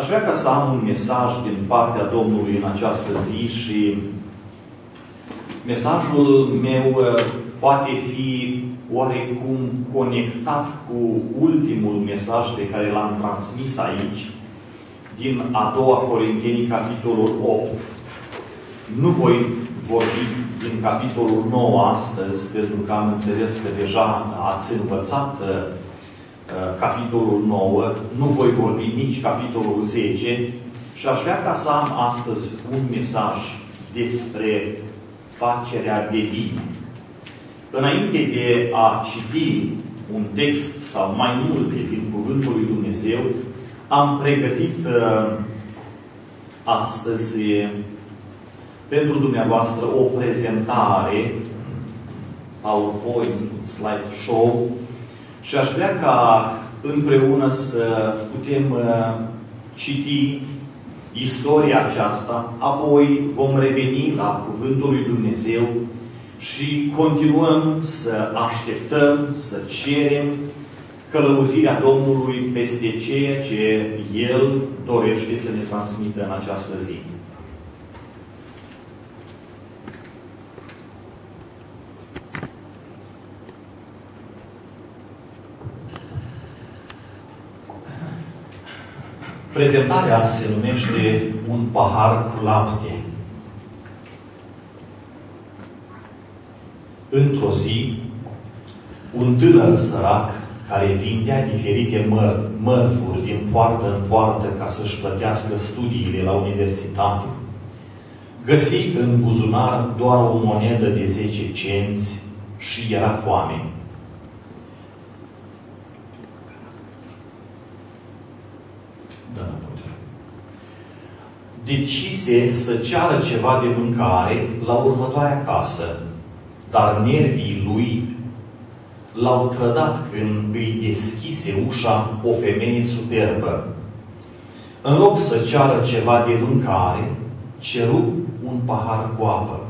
Aș vrea ca să am un mesaj din partea Domnului în această zi și mesajul meu uh, poate fi oarecum conectat cu ultimul mesaj pe care l-am transmis aici, din a doua Corinteni, capitolul 8. Nu voi vorbi din capitolul 9 astăzi, pentru că am înțeles că deja ați învățat uh, uh capitolul 9, nu voi vorbi nici capitolul 10 și aș vrea ca să am astăzi un mesaj despre facerea de bine. Înainte de a citi un text sau mai multe din Cuvântul lui Dumnezeu, am pregătit uh, astăzi pentru dumneavoastră o prezentare PowerPoint, slide show și aș vrea ca împreună să putem uh, citi istoria aceasta, apoi vom reveni la Cuvântul lui Dumnezeu și continuăm să așteptăm, să cerem călăuzirea Domnului peste ceea ce El dorește să ne transmită în această zi. Prezentarea se numește un pahar cu lapte. Într-o zi, un tânăr sărac care vindea diferite măr mărfuri din poartă în poartă ca să-și plătească studiile la universitate, găsi în buzunar doar o monedă de 10 cenți și era foame. Da, Decise să ceară ceva de mâncare la următoarea casă, dar nervii lui l-au trădat când îi deschise ușa o femeie superbă. În loc să ceară ceva de mâncare, ceru un pahar cu apă.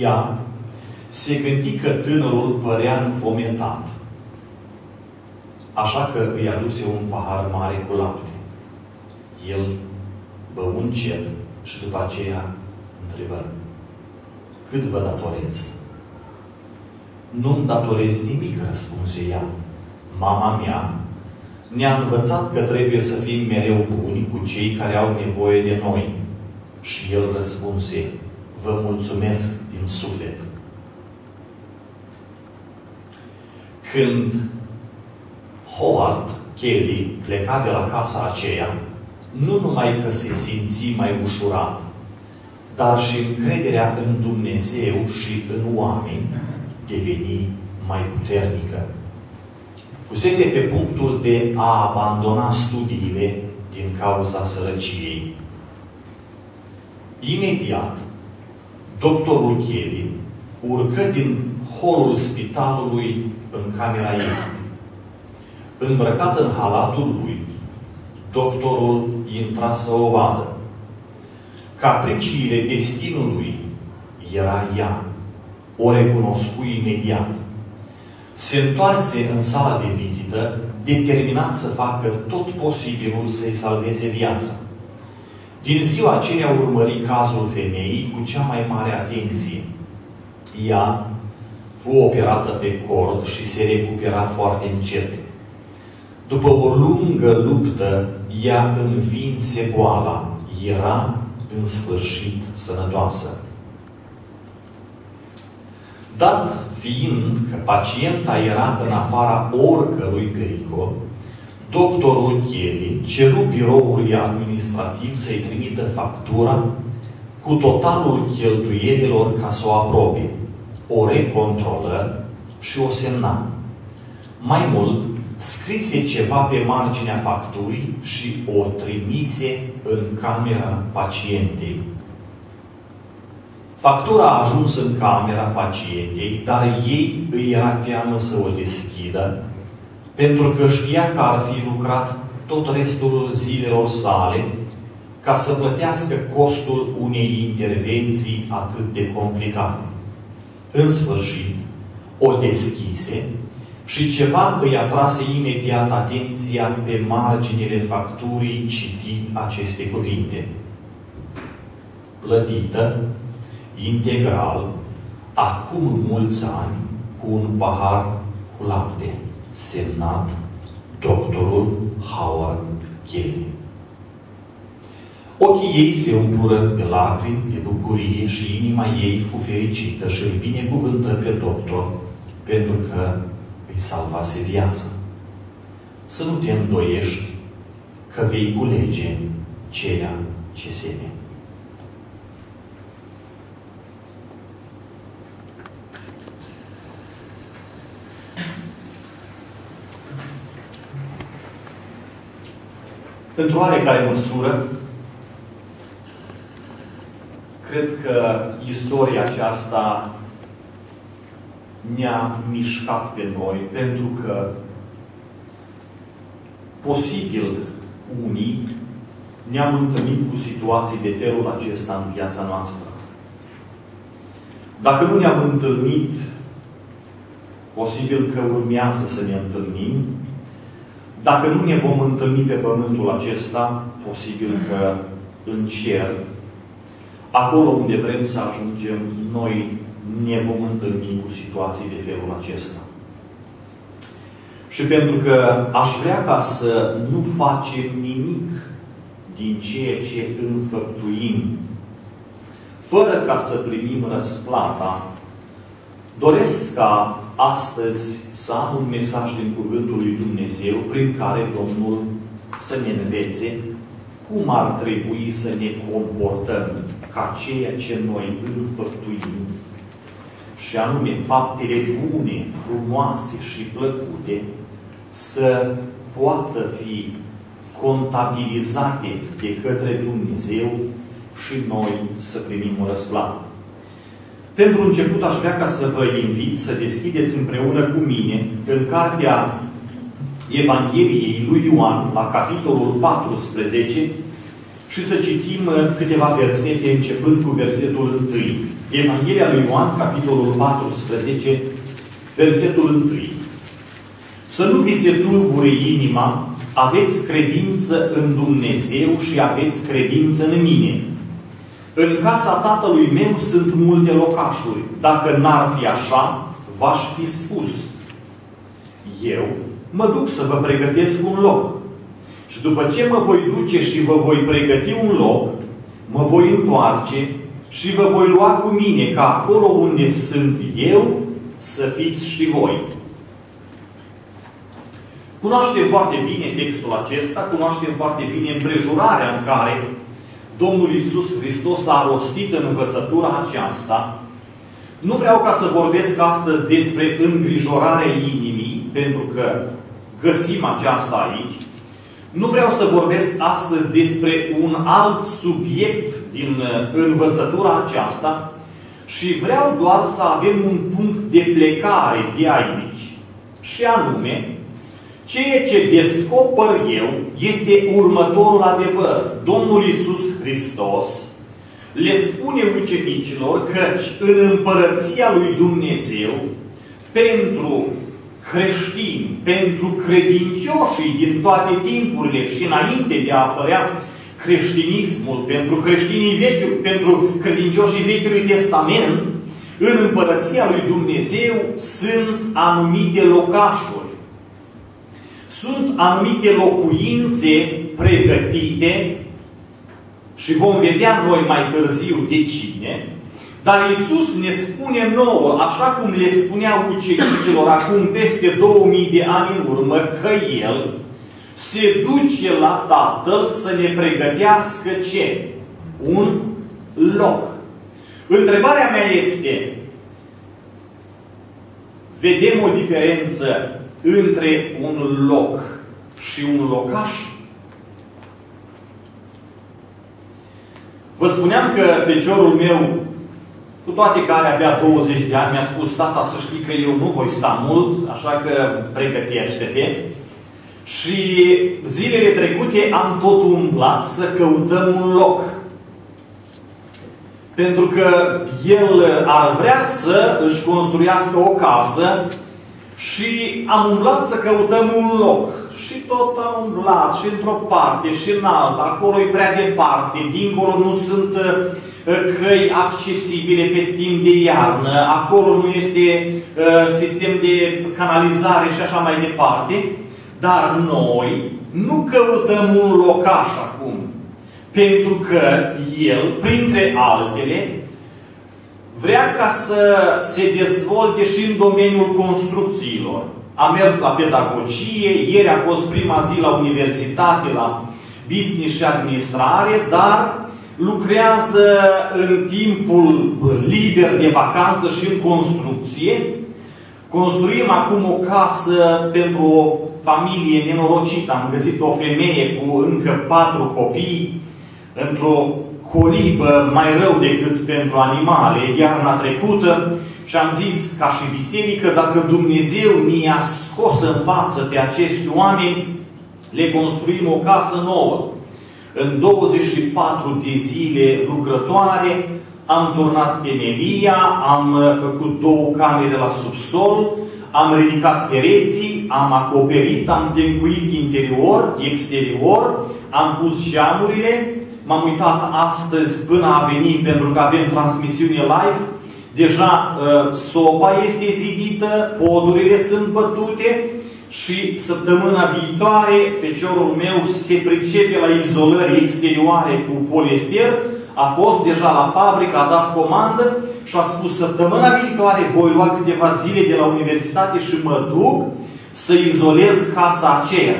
Ea se gândi că tânărul părea înfometat. Așa că îi aduse un pahar mare cu lapte. El bău încet și după aceea întrebă cât vă datorez? Nu-mi datorez nimic, răspunse ea. Mama mea ne-a învățat că trebuie să fim mereu buni cu cei care au nevoie de noi. Și el răspunse, vă mulțumesc din suflet. Când Howard Kelly pleca de la casa aceea, nu numai că se simți mai ușurat, dar și încrederea în Dumnezeu și în oameni deveni mai puternică. Fusese pe punctul de a abandona studiile din cauza sărăciei. Imediat, doctorul Kelly urcă din holul spitalului în camera ei. Îmbrăcat în halatul lui, doctorul intra să o vadă. Capriciile destinului era ea. O recunoscu imediat. Se întoarse în sala de vizită, determinat să facă tot posibilul să-i salveze viața. Din ziua aceea urmări cazul femeii cu cea mai mare atenție. Ea fu operată pe cord și se recupera foarte încet. După o lungă luptă, ea învinse boala. Era, în sfârșit, sănătoasă. Dat fiind că pacienta era în afara oricărui pericol, doctorul Kelly ceru biroului administrativ să-i trimită factura cu totalul cheltuielilor ca să o aprobe. O recontrolă și o semna. Mai mult, scrise ceva pe marginea facturii și o trimise în camera pacientei. Factura a ajuns în camera pacientei, dar ei îi era teamă să o deschidă, pentru că știa că ar fi lucrat tot restul zilelor sale ca să plătească costul unei intervenții atât de complicate. În sfârșit, o deschise și ceva îi atrase imediat atenția pe marginile facturii citi aceste cuvinte. Plătită, integral, acum mulți ani, cu un pahar cu lapte, semnat doctorul Howard Kelly. Ochii ei se umplură de lacrimi, de bucurie și inima ei fu fericită și îl binecuvântă pe doctor pentru că îi salvase viața. Să nu te îndoiești că vei culege ceea ce seme. Într-o oarecare măsură, cred că istoria aceasta ne-a mișcat pe noi, pentru că posibil unii ne-am întâlnit cu situații de felul acesta în viața noastră. Dacă nu ne-am întâlnit, posibil că urmează să ne întâlnim. Dacă nu ne vom întâlni pe pământul acesta, posibil că în cer, acolo unde vrem să ajungem, noi ne vom întâlni cu situații de felul acesta. Și pentru că aș vrea ca să nu facem nimic din ceea ce înfăptuim, fără ca să primim răsplata, doresc ca astăzi să am un mesaj din Cuvântul lui Dumnezeu prin care Domnul să ne învețe cum ar trebui să ne comportăm ca ceea ce noi înfăptuim și anume faptele bune, frumoase și plăcute, să poată fi contabilizate de către Dumnezeu și noi să primim o răsplată. Pentru început aș vrea ca să vă invit să deschideți împreună cu mine în cartea Evangheliei lui Ioan, la capitolul 14, și să citim câteva versete începând cu versetul 1. Evanghelia lui Ioan, capitolul 14, versetul 1. Să nu vi se tulbure inima, aveți credință în Dumnezeu și aveți credință în mine. În casa tatălui meu sunt multe locașuri. Dacă n-ar fi așa, v-aș fi spus. Eu mă duc să vă pregătesc un loc. Și după ce mă voi duce și vă voi pregăti un loc, mă voi întoarce și vă voi lua cu mine, ca acolo unde sunt eu, să fiți și voi. Cunoaștem foarte bine textul acesta, cunoaștem foarte bine împrejurarea în care Domnul Isus Hristos a rostit în învățătura aceasta. Nu vreau ca să vorbesc astăzi despre îngrijorarea inimii, pentru că găsim aceasta aici, nu vreau să vorbesc astăzi despre un alt subiect din uh, învățătura aceasta și vreau doar să avem un punct de plecare de aici. Și anume, ceea ce descoper eu este următorul adevăr. Domnul Isus Hristos le spune ucenicilor că în împărăția lui Dumnezeu, pentru creștini, pentru credincioșii din toate timpurile și înainte de a apărea creștinismul, pentru creștinii vechi, pentru credincioșii Vechiului Testament, în împărăția lui Dumnezeu sunt anumite locașuri. Sunt anumite locuințe pregătite și vom vedea noi mai târziu de cine, dar Isus ne spune nouă, așa cum le spunea ucenicilor acum peste 2000 de ani în urmă, că El se duce la Tatăl să ne pregătească ce? Un loc. Întrebarea mea este, vedem o diferență între un loc și un locaș? Vă spuneam că feciorul meu cu toate care abia 20 de ani mi-a spus, tata, să știi că eu nu voi sta mult, așa că pregătește-te. Și zilele trecute am tot umblat să căutăm un loc. Pentru că el ar vrea să își construiască o casă și am umblat să căutăm un loc. Și tot am umblat și într-o parte și în alta. Acolo e prea departe. Dincolo nu sunt uh, căi accesibile pe timp de iarnă. Acolo nu este uh, sistem de canalizare și așa mai departe. Dar noi nu căutăm un locaș acum. Pentru că el, printre altele, vrea ca să se dezvolte și în domeniul construcțiilor. A mers la pedagogie, ieri a fost prima zi la universitate, la business și administrare, dar lucrează în timpul liber de vacanță și în construcție. Construim acum o casă pentru o familie nenorocită. Am găsit o femeie cu încă patru copii într-o colibă mai rău decât pentru animale iarna trecută și am zis ca și biserică, dacă Dumnezeu ne-a scos în față pe acești oameni, le construim o casă nouă. În 24 de zile lucrătoare am turnat temelia, am făcut două camere la subsol, am ridicat pereții, am acoperit, am tencuit interior, exterior, am pus geamurile, M-am uitat astăzi până a venit pentru că avem transmisiune live. Deja uh, sopa este zidită, podurile sunt bătute și săptămâna viitoare feciorul meu se pricepe la izolări exterioare cu poliester. A fost deja la fabrică, a dat comandă și a spus săptămâna viitoare voi lua câteva zile de la universitate și mă duc să izolez casa aceea.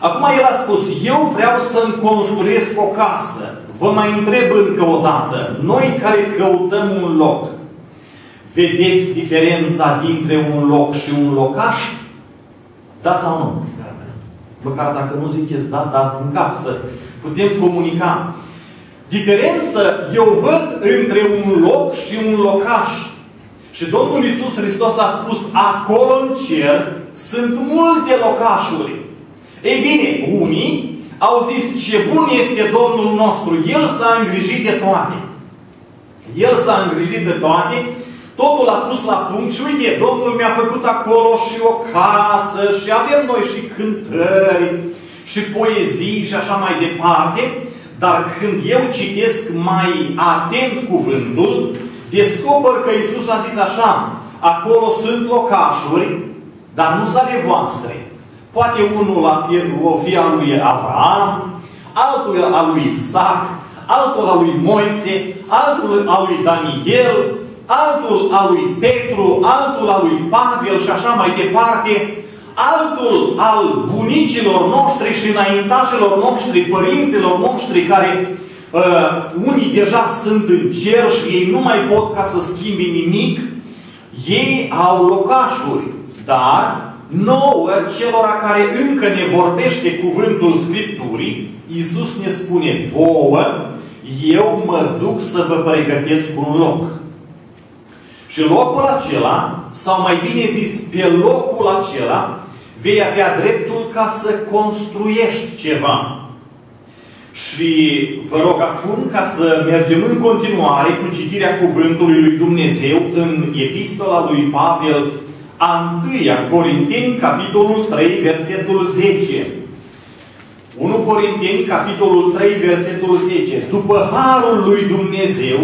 Acum el a spus, eu vreau să-mi construiesc o casă. Vă mai întreb încă o dată, noi care căutăm un loc, vedeți diferența dintre un loc și un locaș? Da sau nu? Măcar dacă nu ziceți da, dați din cap să putem comunica. Diferență eu văd între un loc și un locaș. Și Domnul Iisus Hristos a spus, acolo în cer sunt multe locașuri. Ei bine, unii au zis ce bun este Domnul nostru. El s-a îngrijit de toate. El s-a îngrijit de toate, totul a pus la punct și uite, Domnul mi-a făcut acolo și o casă și avem noi și cântări și poezii și așa mai departe, dar când eu citesc mai atent cuvântul, descoper că Isus a zis așa, acolo sunt locașuri, dar nu sunt ale voastre. Poate unul la fi, o fi al lui Avram, altul al lui Isaac, altul al lui Moise, altul al lui Daniel, altul al lui Petru, altul al lui Pavel și așa mai departe, altul al bunicilor noștri și înaintașilor noștri, părinților noștri, care uh, unii deja sunt în cer și ei nu mai pot ca să schimbi nimic, ei au locașuri, dar nouă celor care încă ne vorbește cuvântul Scripturii, Iisus ne spune vouă, eu mă duc să vă pregătesc un loc. Și locul acela, sau mai bine zis, pe locul acela, vei avea dreptul ca să construiești ceva. Și vă rog acum ca să mergem în continuare cu citirea Cuvântului lui Dumnezeu în Epistola lui Pavel a 1 Corinteni, capitolul 3, versetul 10. 1 Corinteni, capitolul 3, versetul 10. După harul lui Dumnezeu,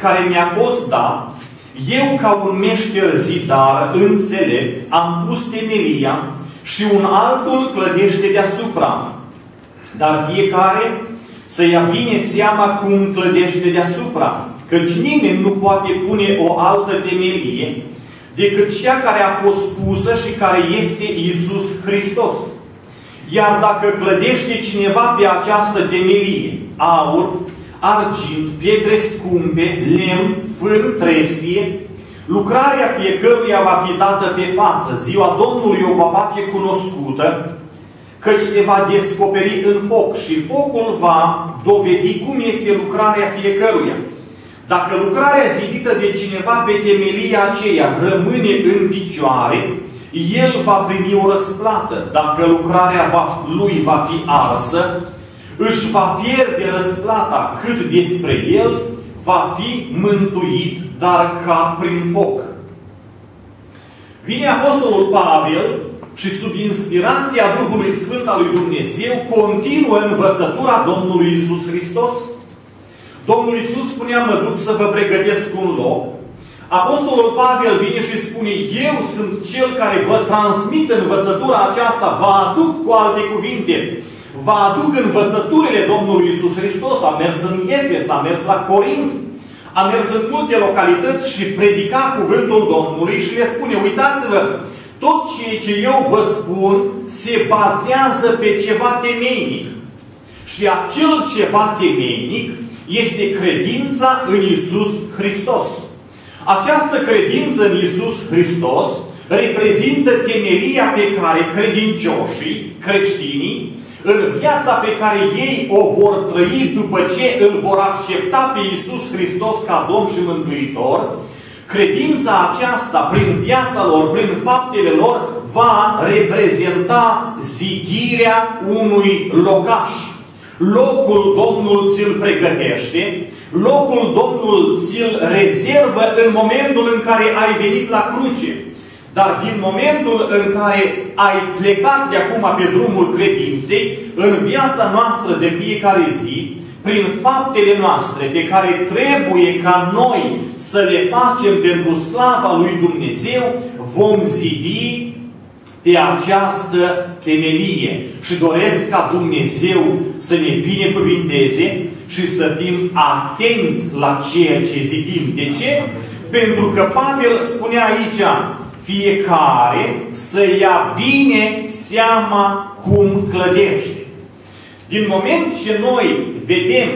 care mi-a fost dat, eu ca un meșter zidar înțelept, am pus temelia și un altul clădește deasupra. Dar fiecare să ia bine seama cum clădește deasupra, căci nimeni nu poate pune o altă temelie decât cea care a fost pusă și care este Isus Hristos. Iar dacă clădește cineva pe această temelie, aur, argint, pietre scumpe, lemn, fân, trestie, lucrarea fiecăruia va fi dată pe față. Ziua Domnului o va face cunoscută, căci se va descoperi în foc și focul va dovedi cum este lucrarea fiecăruia. Dacă lucrarea zidită de cineva pe temelia aceea rămâne în picioare, el va primi o răsplată. Dacă lucrarea va, lui va fi arsă, își va pierde răsplata cât despre el va fi mântuit, dar ca prin foc. Vine Apostolul Pavel și sub inspirația Duhului Sfânt al lui Dumnezeu continuă învățătura Domnului Isus Hristos. Domnul Isus spunea, mă duc să vă pregătesc un loc. Apostolul Pavel vine și spune, eu sunt cel care vă transmit învățătura aceasta, vă aduc cu alte cuvinte, vă aduc învățăturile Domnului Isus Hristos, a mers în Efes, a mers la Corint, a mers în multe localități și predica cuvântul Domnului și le spune, uitați-vă, tot ceea ce eu vă spun se bazează pe ceva temeinic. Și acel ceva temeinic este credința în Isus Hristos. Această credință în Isus Hristos reprezintă temelia pe care credincioșii, creștinii, în viața pe care ei o vor trăi după ce îl vor accepta pe Isus Hristos ca Domn și Mântuitor, credința aceasta, prin viața lor, prin faptele lor, va reprezenta zidirea unui locaș. Locul Domnul ți-l pregătește, locul Domnul ți-l rezervă în momentul în care ai venit la cruce. Dar din momentul în care ai plecat de acum pe drumul credinței, în viața noastră de fiecare zi, prin faptele noastre pe care trebuie ca noi să le facem pentru slava lui Dumnezeu, vom zidi pe această temelie. Și doresc ca Dumnezeu să ne binecuvinteze și să fim atenți la ceea ce zidim. De ce? Pentru că Pavel spunea aici, fiecare să ia bine seama cum clădește. Din moment ce noi vedem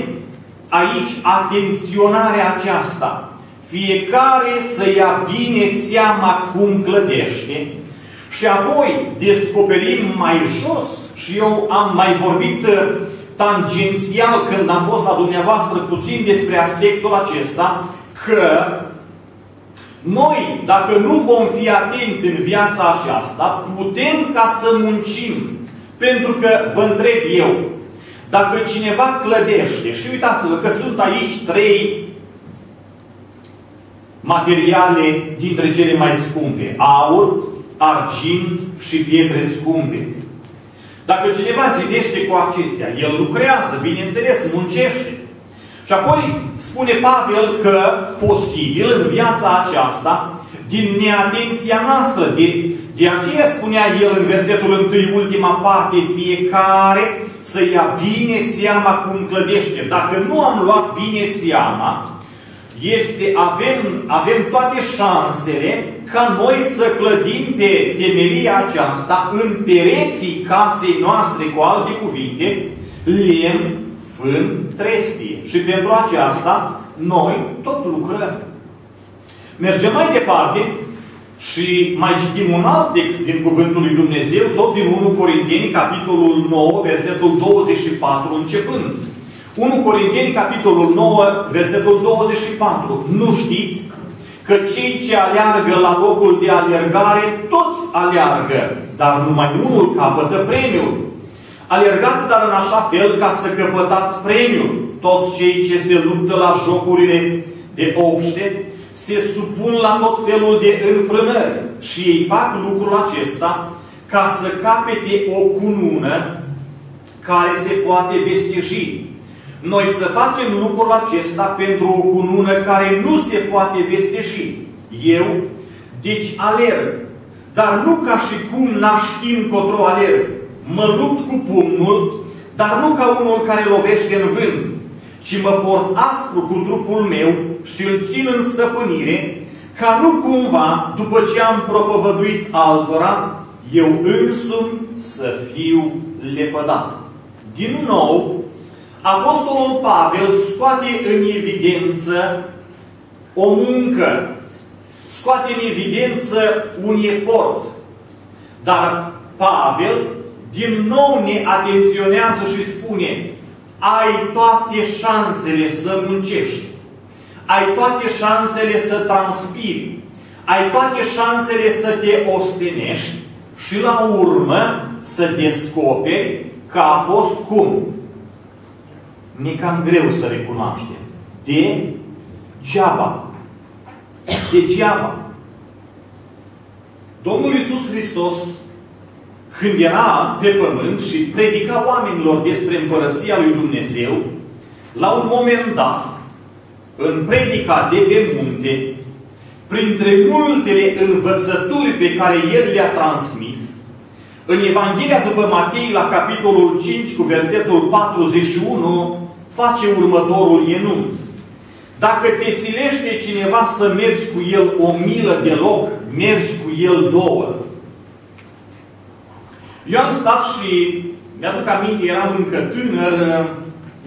aici atenționarea aceasta, fiecare să ia bine seama cum clădește, și apoi descoperim mai jos, și eu am mai vorbit uh, tangențial când am fost la dumneavoastră puțin despre aspectul acesta, că noi, dacă nu vom fi atenți în viața aceasta, putem ca să muncim. Pentru că, vă întreb eu, dacă cineva clădește, și uitați-vă că sunt aici trei materiale dintre cele mai scumpe. Aur, argint și pietre scumpe. Dacă cineva zidește cu acestea, el lucrează, bineînțeles, muncește. Și apoi spune Pavel că posibil în viața aceasta, din neatenția noastră, de, de aceea spunea el în versetul 1, ultima parte, fiecare să ia bine seama cum clădește. Dacă nu am luat bine seama, este, avem, avem toate șansele ca noi să clădim pe temelia aceasta în pereții casei noastre, cu alte cuvinte, lemn, fân, trestie. Și pentru aceasta, noi tot lucrăm. Mergem mai departe și mai citim un alt text din Cuvântul lui Dumnezeu, tot din 1 Corinteni, capitolul 9, versetul 24, începând. 1 Corinteni, capitolul 9, versetul 24. Nu știți că cei ce aleargă la locul de alergare, toți aleargă, dar numai unul capătă premiul. Alergați dar în așa fel ca să căpătați premiul. Toți cei ce se luptă la jocurile de obște se supun la tot felul de înfrânări și ei fac lucrul acesta ca să capete o cunună care se poate vesteji. Noi să facem lucrul acesta pentru o cunună care nu se poate vesteji. Eu, deci alerg, dar nu ca și cum n-aș ști încotro alerg mă lupt cu pumnul, dar nu ca unul care lovește în vânt, ci mă port aspru cu trupul meu și îl țin în stăpânire, ca nu cumva, după ce am propovăduit altora, eu însumi să fiu lepădat. Din nou, Apostolul Pavel scoate în evidență o muncă, scoate în evidență un efort. Dar Pavel din nou ne atenționează și spune ai toate șansele să muncești, ai toate șansele să transpiri, ai toate șansele să te ostenești și la urmă să descoperi că a fost cum? Mi cam greu să recunoaștem. De Degeaba. Degeaba. Domnul Iisus Hristos, când era pe pământ și predica oamenilor despre împărăția lui Dumnezeu, la un moment dat, în predica de pe munte, printre multele învățături pe care El le-a transmis, în Evanghelia după Matei, la capitolul 5, cu versetul 41, face următorul enunț. Dacă te silește cineva să mergi cu el o milă de loc, mergi cu el două. Eu am stat și mi-aduc aminte, eram încă tânăr,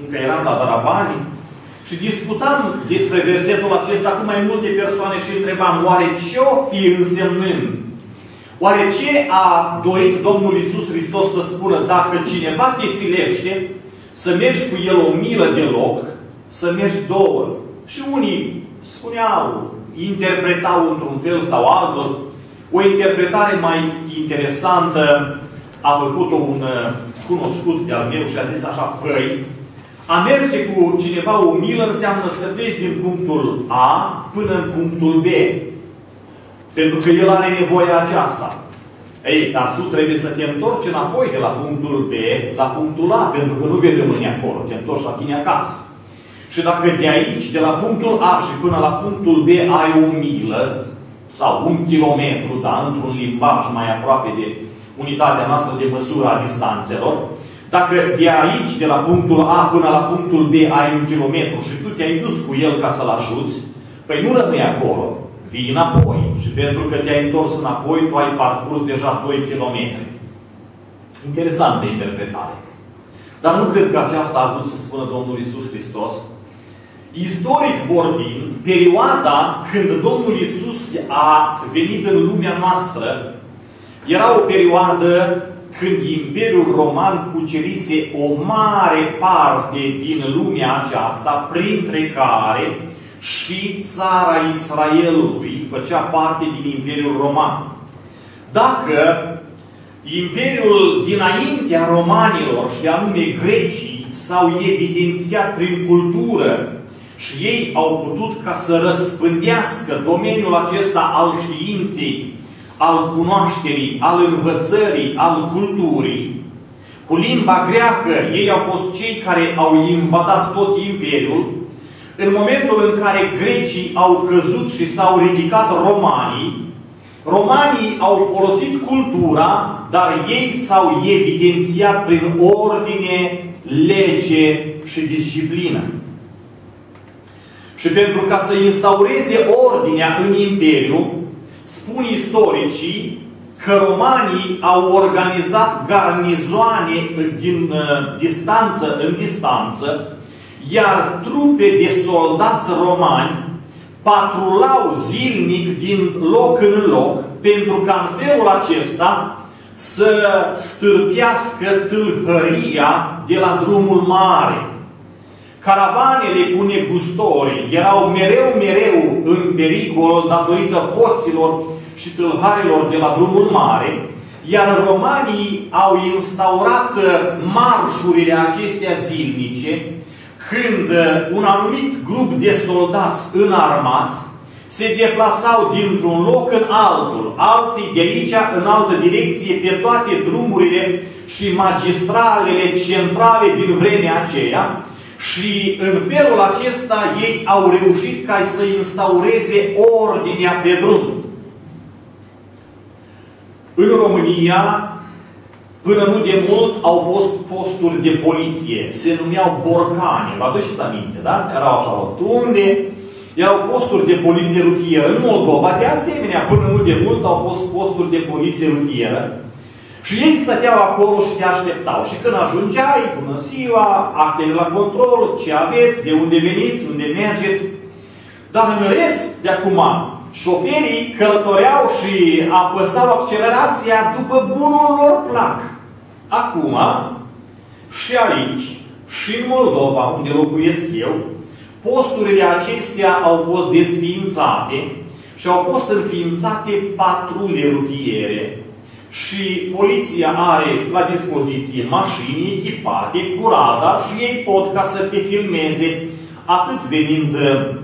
încă eram la Darabani, și discutam despre versetul acesta cu mai multe persoane și întrebam, oare ce o fi însemnând? Oare ce a dorit Domnul Isus Hristos să spună dacă cineva te silește să mergi cu el o milă de loc, să mergi două? Și unii spuneau, interpretau într-un fel sau altul. O interpretare mai interesantă a făcut-o un uh, cunoscut de-al meu și a zis așa, păi, a merge cu cineva o milă înseamnă să pleci din punctul A până în punctul B. Pentru că el are nevoie aceasta. Ei, dar tu trebuie să te întorci înapoi de la punctul B la punctul A, pentru că nu vei rămâne acolo. Te întorci la tine acasă. Și dacă de aici, de la punctul A și până la punctul B ai o milă, sau un kilometru, dar într-un limbaj mai aproape de unitatea noastră de măsură a distanțelor, dacă de aici, de la punctul A până la punctul B ai un kilometru și tu te-ai dus cu el ca să-l ajuți, păi nu rămâi acolo. Vii înapoi. Și pentru că te-ai întors înapoi, tu ai parcurs deja 2 km. Interesantă interpretare. Dar nu cred că aceasta a vrut să spună Domnul Isus Hristos, Istoric vorbind, perioada când Domnul Isus a venit în lumea noastră era o perioadă când Imperiul Roman cucerise o mare parte din lumea aceasta, printre care și țara Israelului făcea parte din Imperiul Roman. Dacă Imperiul dinaintea romanilor, și anume grecii, s-au evidențiat prin cultură, și ei au putut ca să răspândească domeniul acesta al științei, al cunoașterii, al învățării, al culturii. Cu limba greacă, ei au fost cei care au invadat tot Imperiul. În momentul în care grecii au căzut și s-au ridicat romanii, romanii au folosit cultura, dar ei s-au evidențiat prin ordine, lege și disciplină. Și pentru ca să instaureze ordinea în Imperiu, spun istoricii că romanii au organizat garnizoane din uh, distanță în distanță, iar trupe de soldați romani patrulau zilnic din loc în loc, pentru ca în felul acesta să stârpească tâlhăria de la drumul mare. Caravanele cu negustori erau mereu, mereu în pericol datorită hoților și tâlharilor de la drumul mare, iar romanii au instaurat uh, marșurile acestea zilnice, când uh, un anumit grup de soldați înarmați se deplasau dintr-un loc în altul, alții de aici în altă direcție, pe toate drumurile și magistralele centrale din vremea aceea, și în felul acesta ei au reușit ca să instaureze ordinea pe drum. În România, până nu de mult, au fost posturi de poliție. Se numeau borcane. Vă aduceți aminte, da? Erau așa rotunde. Erau posturi de poliție rutieră. În Moldova, de asemenea, până nu de mult, au fost posturi de poliție rutieră. Și ei stăteau acolo și te așteptau. Și când ajungeai, bună ziua, actele la control, ce aveți, de unde veniți, unde mergeți. Dar în rest, de acum, șoferii călătoreau și apăsau accelerația după bunul lor plac. Acum, și aici, și în Moldova, unde locuiesc eu, posturile acestea au fost desființate și au fost înființate patrule rutiere și poliția are la dispoziție mașini echipate cu radar și ei pot ca să te filmeze atât venind uh,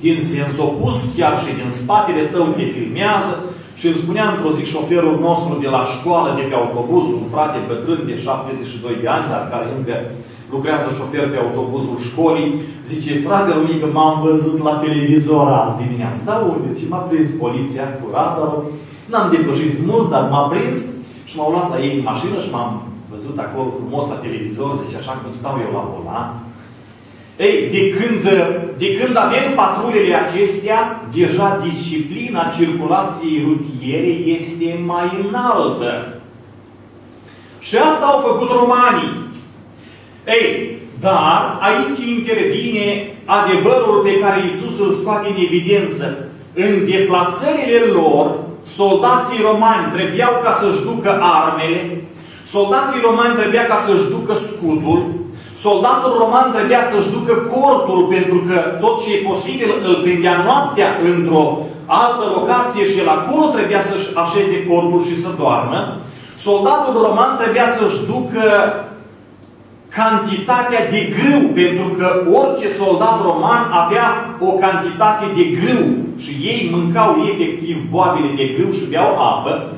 din sens opus, chiar și din spatele tău te filmează și îmi spunea într-o zi șoferul nostru de la școală, de pe autobuz, un frate bătrân de 72 de ani, dar care încă lucrează șofer pe autobuzul școlii, zice, frate că m-am văzut la televizor azi dimineață. Da, unde? Și m-a prins poliția cu radarul. N-am depășit mult, dar m-a prins și m-au luat la ei în mașină și m-am văzut acolo frumos la televizor, zice, așa cum stau eu la volan. Ei, de când, de când avem patrulele acestea, deja disciplina circulației rutiere este mai înaltă. Și asta au făcut romanii. Ei, dar aici intervine adevărul pe care Isus îl scoate în evidență. În deplasările lor, soldații romani trebuiau ca să-și ducă armele, soldații romani trebuia ca să-și ducă scutul, soldatul roman trebuia să-și ducă cortul, pentru că tot ce e posibil îl prindea noaptea într-o altă locație și el acolo trebuia să-și așeze cortul și să doarmă. Soldatul roman trebuia să-și ducă cantitatea de grâu, pentru că orice soldat roman avea o cantitate de grâu și ei mâncau efectiv boabele de grâu și beau apă.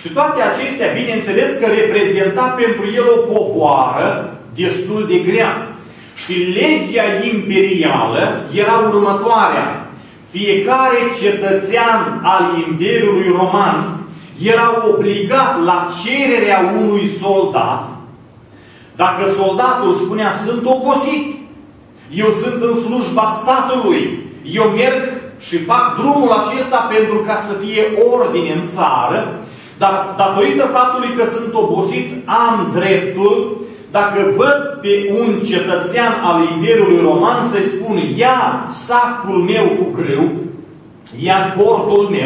Și toate acestea, bineînțeles că reprezenta pentru el o povoară destul de grea. Și legea imperială era următoarea. Fiecare cetățean al Imperiului Roman era obligat la cererea unui soldat dacă soldatul spunea, sunt obosit, eu sunt în slujba statului, eu merg și fac drumul acesta pentru ca să fie ordine în țară, dar datorită faptului că sunt obosit, am dreptul, dacă văd pe un cetățean al Imperiului Roman să-i spun, ia sacul meu cu grâu, ia cortul meu,